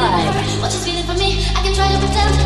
right. What she's feeling for me, I can try to pretend.